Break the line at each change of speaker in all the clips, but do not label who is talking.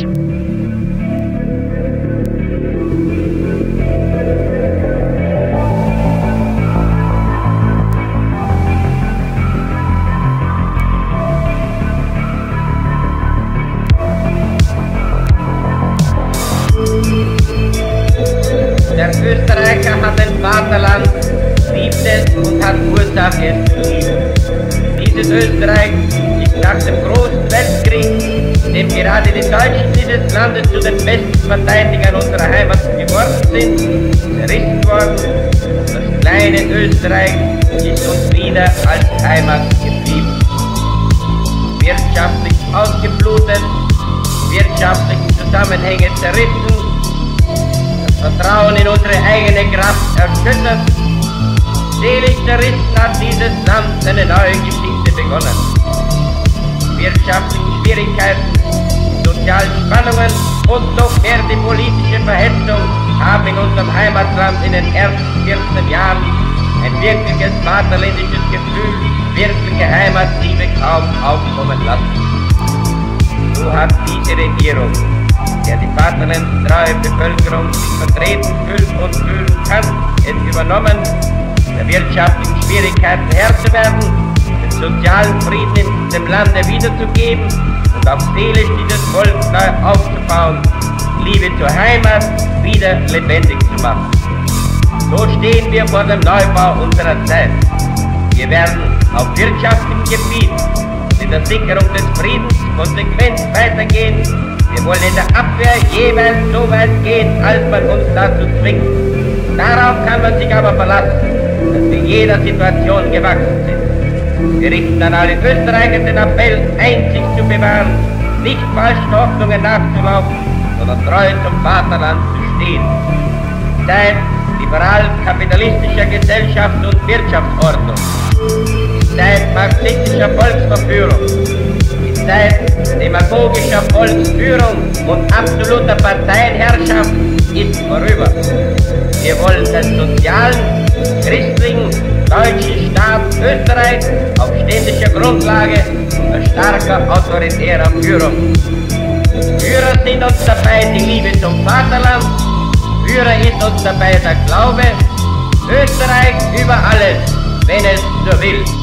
Der Österreicher hat ein Vaterland, liebt es und hat Ursache zu lieben. Dieses Österreich ist nach dem Großen dem gerade die Deutschen dieses Landes zu den besten Verteidigern unserer Heimat geworden sind, zerrissen worden. Das kleine Österreich ist uns wieder als Heimat geblieben. Wirtschaftlich ausgeblutet, wirtschaftliche Zusammenhänge zerrissen, Vertrauen in unsere eigene Kraft erschüttert. Selig zerrissen hat dieses Land seine neue Geschichte begonnen. Wirtschaftliche Schwierigkeiten, soziale Spannungen und noch mehr die politische Verhetzung haben in unserem Heimatland in den ersten 14 Jahren ein wirkliches vaterländisches Gefühl, wirkliche Heimatliebe kaum aufkommen lassen. So hat diese Regierung der die vaterlandstreue Bevölkerung vertreten fühlt und fühlen kann, es übernommen, der wirtschaftlichen Schwierigkeiten Herr zu werden, sozialen Frieden in dem Lande wiederzugeben und auch seelisch dieses Volk neu aufzubauen, Liebe zur Heimat wieder lebendig zu machen. So stehen wir vor dem Neubau unserer Zeit. Wir werden auf wirtschaftlichem Gebiet in der Sicherung des Friedens konsequent weitergehen wir wollen in der Abwehr jeweils so weit gehen, als man uns dazu zwingt. Darauf kann man sich aber verlassen, dass wir jeder Situation gewachsen sind. Wir richten an alle Österreicher den Appell, einzig zu bewahren, nicht falschen Hoffnungen nachzulaufen, sondern treu zum Vaterland zu stehen. Zeit liberal-kapitalistischer Gesellschaft und Wirtschaftsordnung. Zeit marxistischer Volksverführung Zeit demagogischer Volksführung und absoluter Parteienherrschaft ist vorüber. Wir wollen den sozialen, christlichen, deutschen Staat Österreich auf ständischer Grundlage unter starker autoritärer Führung. Führer sind uns dabei die Liebe zum Vaterland, Führer ist uns dabei der Glaube, Österreich über alles, wenn es so will.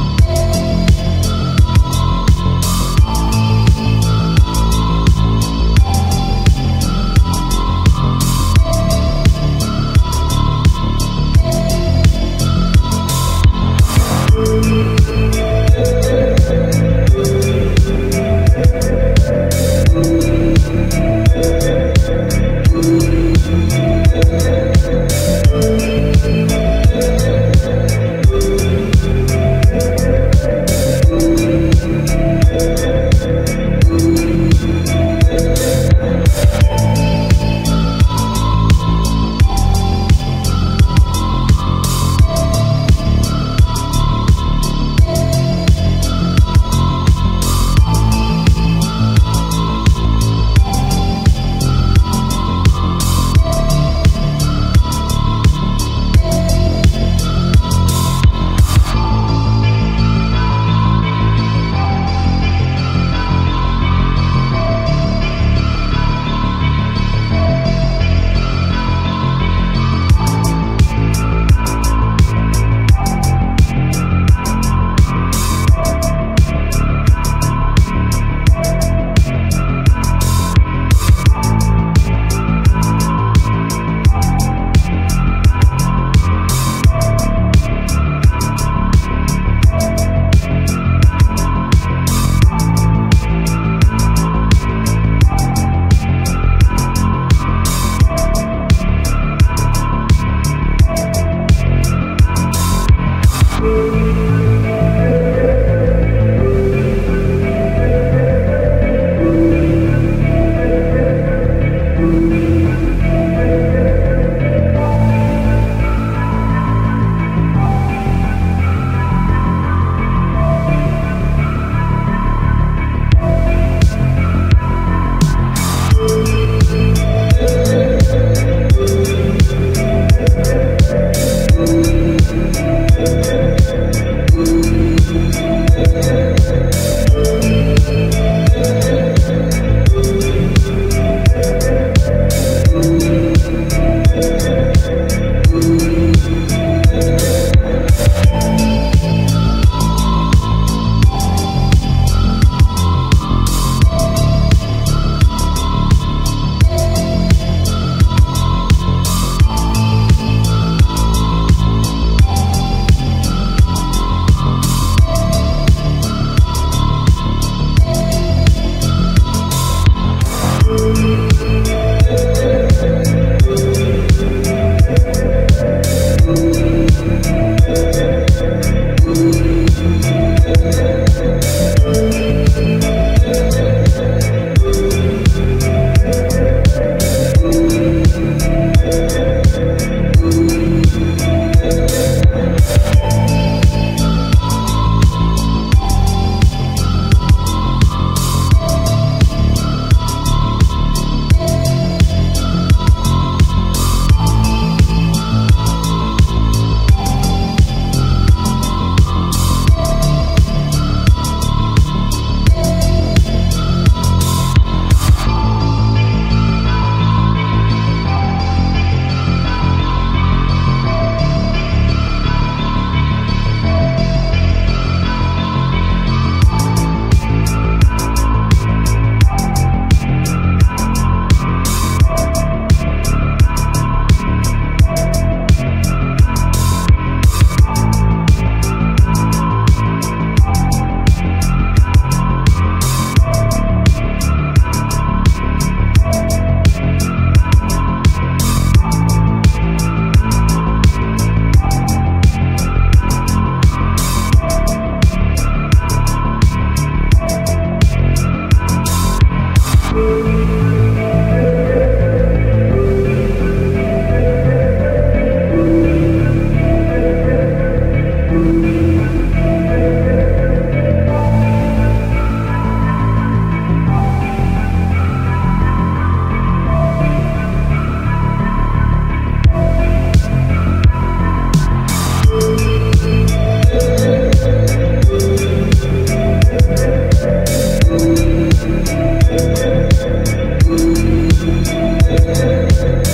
yeah.